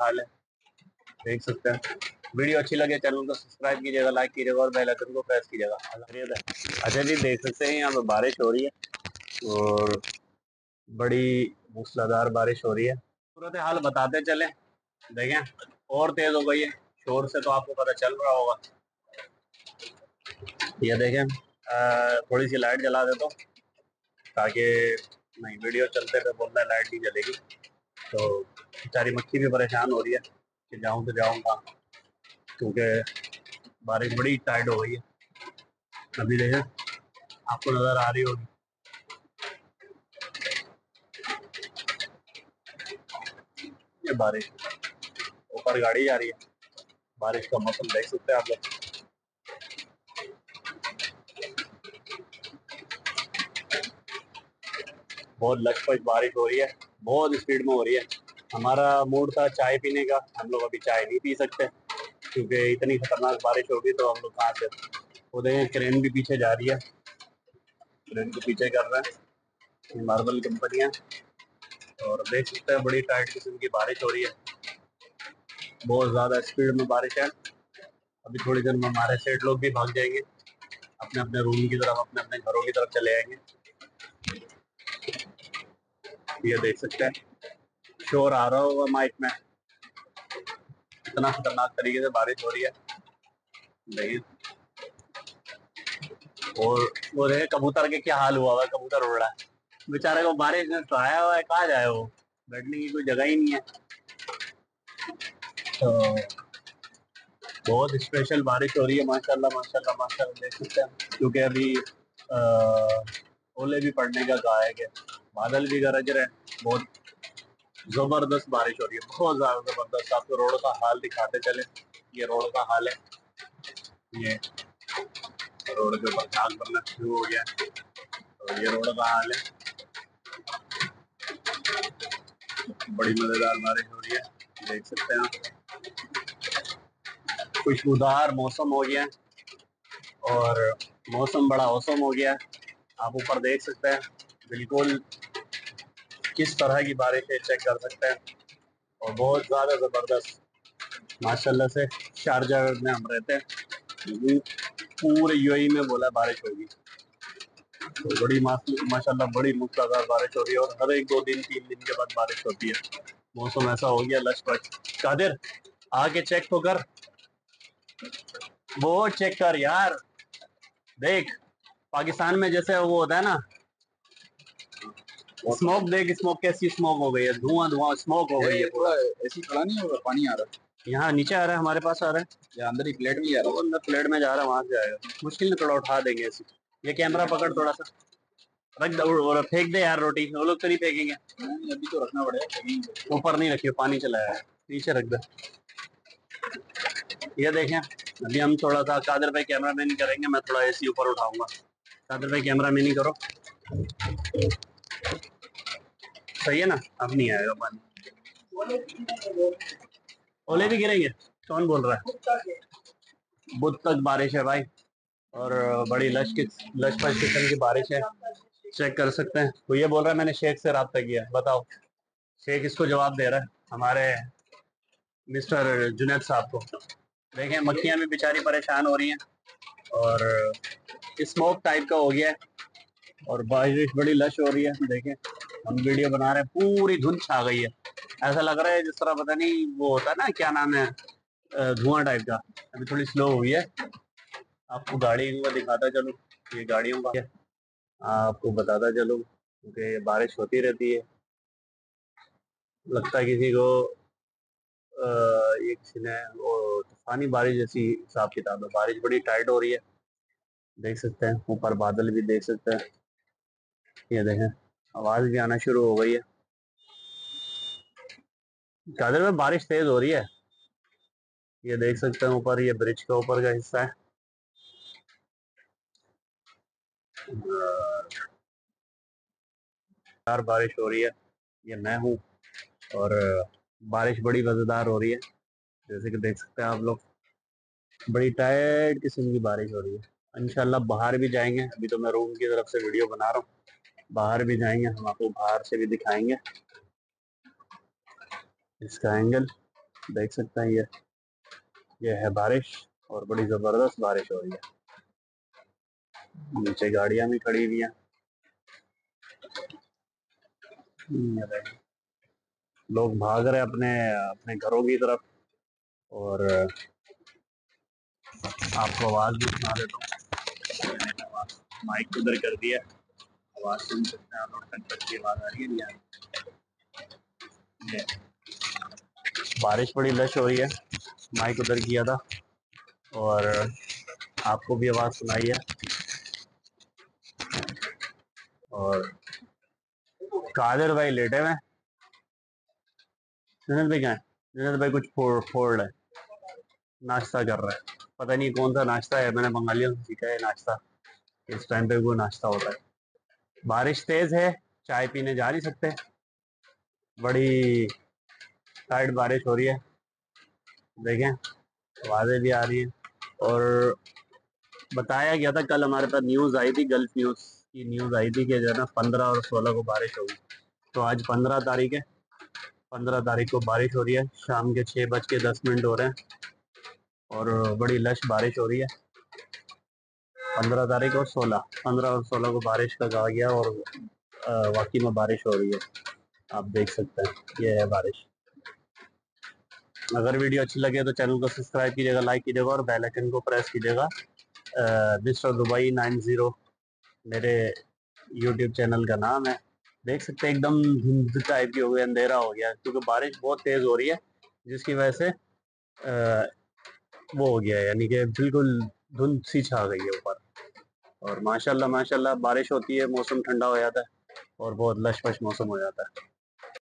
हाल है। देख सकते हैं। वीडियो अच्छी लगे चैनल को सब्सक्राइब कीजिएगा, लाइक कीजिएगा और बेल आइकन को प्रेस कीजिएगा। अच्छा जी, देख सकते हैं यहाँ पे बारिश हो रही है और बड़ी मूसलाधार बारिश हो रही है। सूरत हाल बताते चले। देखें, और तेज हो गई है। शोर से तो आपको पता चल रहा होगा। ये देखें थोड़ी सी लाइट जला दे तो ताकि नहीं, वीडियो चलते पे बोल रहा है लाइट नहीं जलेगी। तो बेचारी मक्खी भी परेशान हो रही है कि जाऊँ तो जाऊँगा, क्योंकि बारिश बड़ी टाइट हो गई है। अभी देखें आपको नज़र आ रही होगी। ये बारिश, ऊपर गाड़ी जा रही है। बारिश का मौसम देख सकते हैं आप लोग। बहुत लचपच बारिश हो रही है, बहुत स्पीड में हो रही है। हमारा मूड था चाय पीने का। हम लोग अभी चाय नहीं पी सकते। क्योंकि इतनी खतरनाक बारिश होगी तो हम लोग कहाँ से वो देखें, क्रेन भी पीछे जा रही है। क्रेन को पीछे कर रहे हैं मार्बल कंपनियाँ। और देख सकते हैं बड़ी टाइट किस्म की बारिश हो रही है। बहुत ज़्यादा स्पीड में बारिश है। अभी थोड़ी देर में हमारे सेठ लोग भी भाग जाएँगे। अपने अपने रूम की तरफ़, अपने अपने घरों की तरफ़ चले आएँगे। ये देख सकते हैं। शोर आ रहा होगा माइक में। इतना खतरनाक तरीके से बारिश हो रही है। देखिए और वो देखे कबूतर के क्या हाल हुआ हुआ, कबूतर उड़ रहा है। बेचारे को बारिश में आया हुआ है, कहा जाए वो? बैठने की कोई जगह ही नहीं है। तो बहुत स्पेशल बारिश हो रही है, माशाल्लाह माशाल्लाह माशाल्लाह, देख सकते हैं। क्योंकि अभी ओले भी पड़ने का कहा है बादल भी गरज रहे हैं, बहुत ज़बरदस्त बारिश हो रही है, बहुत ज़्यादा ज़बरदस्त। आपको रोड का हाल दिखाते चले। ये रोड का हाल है। ये रोड के ऊपर घास बनना शुरू हो गया। तो ये रोड का हाल है। बड़ी मज़ेदार बारिश हो रही है, देख सकते हैं आप। खुशबूदार मौसम हो गया। और मौसम बड़ा औसम हो गया। आप ऊपर देख सकते हैं, बिल्कुल किस तरह की बारिश है चेक कर सकते हैं। और बहुत ज़्यादा ज़बरदस्त, माशाल्लाह से शारजा में हम रहते हैं। पूरे यूएई में बोला बारिश होगी। तो बड़ी माशाल्लाह बड़ी मूसलाधार बारिश हो रही है और हर एक दो दिन, तीन दिन के बाद बारिश होती है। मौसम ऐसा हो गया लश कादिर आके चेक तो कर। वो चेक कर यार। देख, पाकिस्तान में जैसे वो होता है ना स्मोक देख स्मोक कैसी स्मोक हो गई है? धुआँ धुआँ स्मोक हो गई है ऐसी खड़ा नहीं होगा पानी आ रहा है। यहाँ नीचे आ रहा है हमारे पास आ रहा है। या अंदर ही प्लेट में जा रहा है। अंदर प्लेट में जा रहा है वहाँ से आएगा मुश्किल में थोड़ा उठा देंगे ऐसी। ये कैमरा पकड़ थोड़ा सा। रख दो फेंक दे यार रोटी। वो लोग तो नहीं फेंकेंगे। अभी तो रखना पड़ेगा ऊपर नहीं रखियो पानी चलाया है। नीचे रख दे। ये देखें अभी हम थोड़ा सा कादर भाई कैमरा मैन करेंगे मैं थोड़ा एसी ऊपर उठाऊँगा। कादर भाई कैमरा मैन करो। सही है ना? अब नहीं आएगा पानी ओले भी गिरेंगे। कौन बोल रहा है? बुध तक बारिश है भाई। और बड़ी लश की लशपश किस्म की बारिश है। चेक कर सकते हैं। वो ये बोल रहा है, मैंने शेख से रबता किया। बताओ। शेख इसको जवाब दे रहा है। हमारे मिस्टर जुनेद साहब को। देखें, मक्खियाँ भी बेचारी परेशान हो रही हैं। और स्मोक टाइप का हो गया है। और बारिश बड़ी लश हो रही है, देखें। हम वीडियो बना रहे हैं, पूरी धुंध छा गई है। ऐसा लग रहा है जिस तरह पता नहीं वो होता है ना, क्या नाम है धुआँ टाइप का। अभी थोड़ी स्लो हुई है। आपको गाड़ी का दिखाता चलो, ये गाड़ियों का। आपको बताता चलो क्योंकि बारिश होती रहती है। लगता है किसी को ये किसी ने वो तूफानी बारिश जैसी हिसाब किताब है। बारिश बड़ी टाइट हो रही है। देख सकते हैं, ऊपर बादल भी देख सकते हैं। ये देखें, आवाज़ भी आना शुरू हो गई है। चादर में बारिश तेज हो रही है। ये देख सकते हैं ऊपर, ये ब्रिज का ऊपर का हिस्सा है। बारिश हो रही है, ये मैं हूँ और बारिश बड़ी मज़ेदार हो रही है, जैसे कि देख सकते हैं आप लोग। बड़ी टाइट किस्म की बारिश हो रही है। इनशाला बाहर भी जाएँगे, अभी तो मैं रूम की तरफ़ से वीडियो बना रहा हूँ। बाहर भी जाएँगे, हम आपको बाहर से भी दिखाएँगे। इसका एंगल देख सकते हैं ये। ये है बारिश और बड़ी ज़बरदस्त बारिश हो रही है। नीचे गाड़ियाँ भी खड़ी हुई हैं। लोग भाग रहे अपने अपने घरों की तरफ़ और आपको आवाज़ भी सुना देता हूँ। माइक उधर कर दिया आवाज़ सुन सकते हैं आप लोग टक की आवाज़ आ रही है बारिश बड़ी लश हो रही है, माइक उधर किया था, और आपको भी आवाज़ सुनाई है। और कादिर भाई लेटे हुए हैं। जुनेद भाई क्या है? जुनेद भाई कुछ फोड़ फोड़ रहे नाश्ता कर रहा है। पता नहीं कौन सा नाश्ता है, मैंने बंगालियों से सीखा है नाश्ता। इस टाइम पे वो नाश्ता होता है। बारिश तेज है, चाय पीने जा नहीं सकते। बड़ी साइड बारिश हो रही है। देखें, आवाज़ें भी आ रही हैं। और बताया गया था, कल हमारे पास न्यूज़ आई थी गल्फ न्यूज़ की न्यूज़ आई थी कि जो है ना, पंद्रह और सोलह को बारिश होगी। तो आज पंद्रह तारीख है। पंद्रह तारीख को बारिश हो रही है। शाम के छः बज के दस मिनट हो रहे हैं। और बड़ी लश बारिश हो रही है। पंद्रह तारीख और सोलह। पंद्रह और सोलह को बारिश का कहा गया और वाकई में बारिश हो रही है। आप देख सकते हैं, ये है बारिश। अगर वीडियो अच्छी लगे तो चैनल को सब्सक्राइब कीजिएगा, लाइक कीजिएगा और बेल आइकन को प्रेस कीजिएगा। मिस्टर दुबई नाइन ज़ीरो, मेरे यूट्यूब चैनल का नाम है। देख सकते हैं, एकदम धुंध टाइप की हो गई, अंधेरा हो गया, क्योंकि बारिश बहुत तेज़ हो रही है, जिसकी वजह से वो हो गया यानी कि बिल्कुल धुंध सी छा गई है ऊपर। और माशाल्लाह माशाल्लाह, बारिश होती है, मौसम ठंडा हो जाता है और बहुत लश मौसम हो जाता है।